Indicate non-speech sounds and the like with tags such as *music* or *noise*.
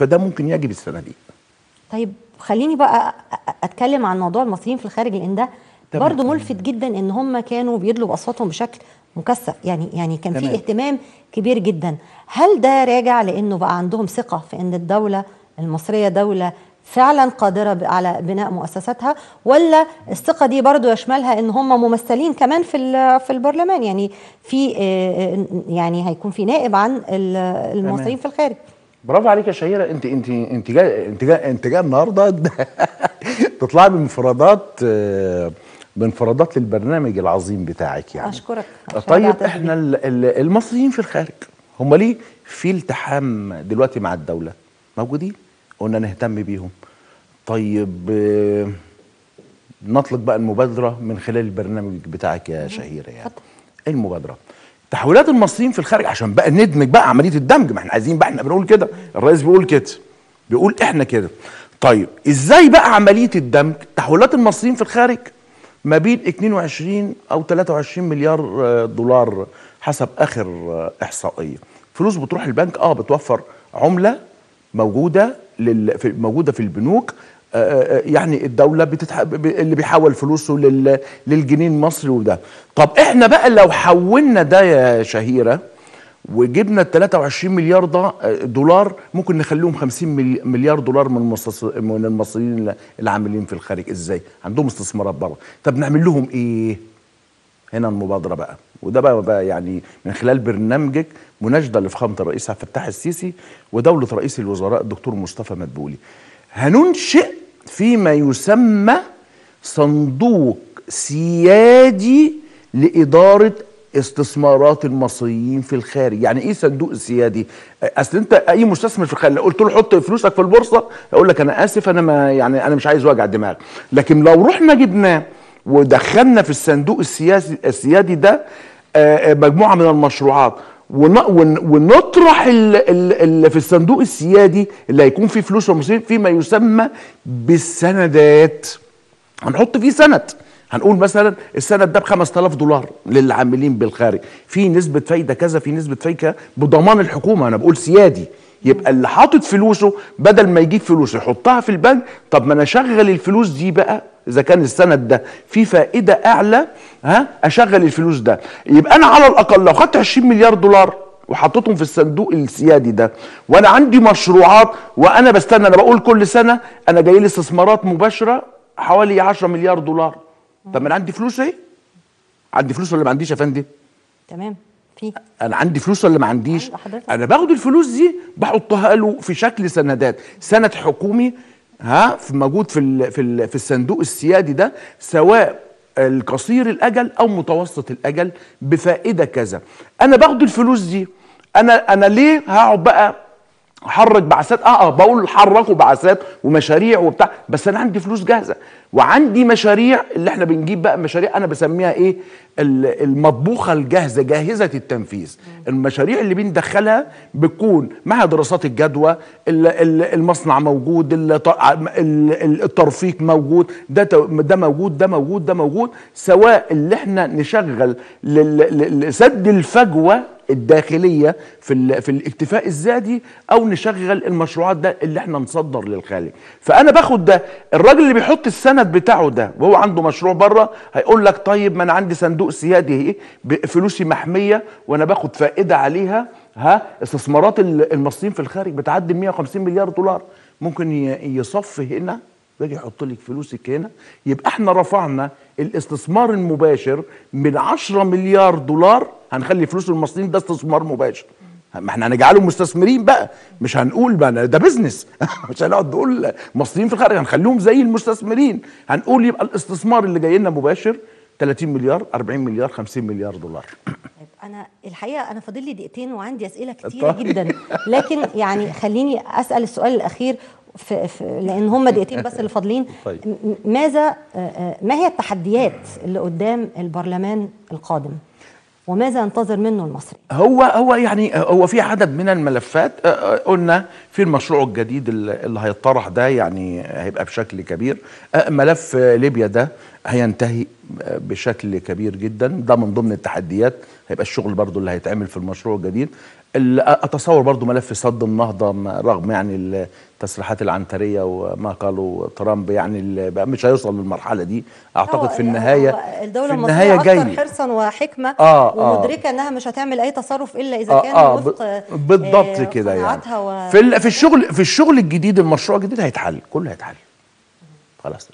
فده ممكن يجب السنة دي طيب خليني بقى أتكلم عن موضوع المصريين في الخارج لأن ده. برضه ملفت جدا إن هم كانوا بيدلوا باصواتهم بشكل مكثف. يعني يعني كان في تمام. اهتمام كبير جدا. هل ده راجع لأنه بقى عندهم ثقة في إن الدولة المصرية دولة فعلا قادرة ب- على بناء مؤسساتها ولا الثقة دي برضه يشملها إن هم ممثلين كمان في في البرلمان؟ يعني في يعني هيكون في نائب عن ال- المصريين في الخارج. برافو عليك يا شهيرة. انت انت انت جاي انت جاي انت جاي النهارده *laughs* تطلعي بانفرادات آه، بانفرادات للبرنامج العظيم بتاعك يعني. أشكرك. طيب إحنا ال- ال- المصريين في الخارج هم ليه في التحام دلوقتي مع الدولة؟ موجودين؟ قلنا نهتم بيهم. طيب آه، نطلق بقى المبادرة من خلال البرنامج بتاعك يا شهيرة يعني. المبادرة. تحويلات المصريين في الخارج عشان بقى ندمج بقى عملية الدمج. ما إحنا عايزين بقى إحنا بنقول كده. الرئيس بيقول كده. بيقول إحنا كده. طيب إزاي بقى عملية الدمج؟ تحويلات المصريين في الخارج ما بين 22 أو 23 مليار آه، دولار حسب آخر آه، إحصائية. فلوس بتروح البنك آه بتوفر عملة موجودة لل... موجودة في البنوك يعني الدولة بتتح... اللي بيحول فلوسه لل... للجنيه المصري وده. طب إحنا بقى لو حولنا ده يا شهيرة وجبنا ال 23 مليار آه، دولار ممكن نخليهم 50 ملي- مليار دولار من المستث... من المصريين اللي- اللي عاملين في الخارج. إزاي؟ عندهم استثمارات بره. طب نعمل لهم إيه؟ هنا المبادرة بقى. وده بقى, بقى يعني من خلال برنامجك مناشده لفخامة الرئيس عبد الفتاح السيسي ودولة رئيس الوزراء الدكتور مصطفى مدبولي. هننشئ فيما يسمى صندوق سيادي لإدارة استثمارات المصريين في الخارج. يعني إيه صندوق السيادي أصل أنت أي مستثمر في الخارج لو قلت له حط فلوسك في البورصة يقول لك أنا آسف أنا ما يعني أنا مش عايز وجع دماغ. لكن لو رحنا جبناه ودخلنا في الصندوق السياسي السيادي ده آه، آه، مجموعة من المشروعات ونطرح اللي في الصندوق السيادي اللي هيكون فيه فلوس المصريين فيما يسمى بالسندات. هنحط فيه سند. هنقول مثلا السند ده ب 5000 دولار للعاملين بالخارج. في نسبة فايدة كذا في نسبة فايدة بضمان الحكومة. أنا بقول سيادي. يبقى اللي حاطط فلوسه بدل ما يجيب فلوس يحطها في البنك طب ما أنا أشغل الفلوس دي بقى إذا كان السند ده فيه فائدة أعلى ها أشغل الفلوس ده. يبقى أنا على الأقل لو خدت 20 مليار دولار وحطيتهم في الصندوق السيادي ده وأنا عندي مشروعات وأنا بستنى أنا بقول كل سنة أنا جاي لي استثمارات مباشرة حوالي 10 مليار دولار. طب ما أنا عندي فلوس إيه عندي فلوس ولا ما عنديش يا فندم؟ تمام. في أنا عندي فلوس ولا ما عنديش؟ حضرتك. أنا باخد الفلوس دي بحطها له في شكل سندات. سند حكومي ها في موجود في ال في ال في الصندوق السيادي ده سواء القصير الأجل أو متوسط الأجل بفائدة كذا. أنا باخد الفلوس دي. أنا أنا ليه هقعد بقى احرك بعثات. آه آه بقول حركوا بعثات ومشاريع وبتاع بس أنا عندي فلوس جاهزة. وعندي مشاريع اللي إحنا بنجيب بقى مشاريع أنا بسميها إيه؟ ال- المطبوخة الجاهزة جاهزة التنفيذ. المشاريع اللي بندخلها بتكون مع دراسات الجدوى ال- ال- المصنع موجود الترفيق موجود ده ده موجود ده موجود ده موجود. سواء اللي إحنا نشغل لسد الفجوة الداخلية في في الاكتفاء الذاتي أو نشغل المشروعات ده اللي إحنا نصدر للخارج فأنا باخد ده الراجل اللي بيحط السند بتاعه ده وهو عنده مشروع بره هيقول لك طيب ما أنا عندي صندوق سيادي فلوسي محمية وأنا باخد فائدة عليها ها استثمارات ال- المصريين في الخارج بتعدي 150 مليار دولار. ممكن ي- يصفي هنا باجي يحط لك فلوسك هنا يبقى إحنا رفعنا الاستثمار المباشر من 10 مليار دولار هنخلي فلوس المصريين ده استثمار مباشر. ما إحنا هنجعلهم مستثمرين بقى. مش هنقول بقى ده بزنس *laughs* مش هنقعد نقول مصريين في الخارج هنخليهم زي المستثمرين. هنقول يبقى الاستثمار اللي جاي لنا مباشر 30 مليار 40 مليار 50 مليار دولار. طيب أنا الحقيقة أنا فاضل لي دقيقتين وعندي أسئلة كتيرة طيب. جدا. لكن يعني خليني أسأل السؤال الأخير في في لأن هم دقيقتين بس اللي فاضلين. *laughs* طيب. ماذا آه، آه، ما هي التحديات اللي قدام البرلمان القادم؟ وماذا ينتظر منه المصري؟ هو هو يعني هو في عدد من الملفات آه، آه، قلنا في المشروع الجديد اللي هيطرح ده يعني هيبقى بشكل كبير. آه، ملف ليبيا ده هينتهي بشكل كبير جدا. ده من ضمن التحديات. هيبقى الشغل برضو اللي هيتعمل في المشروع الجديد. ال- أتصور برضو ملف صد النهضة رغم يعني التصريحات العنترية وما قالوا ترامب يعني مش هيوصل للمرحلة دي. أعتقد في هو- النهايه هو الدولة في النهاية جاي حرصا وحكمة آه، آه. ومدركة أنها مش هتعمل أي تصرف إلا إذا آه كان آه وفق بالضبط آه، كده يعني. و... في في الشغل في الشغل الجديد المشروع الجديد هيتحل كله هيتحل. خلاص.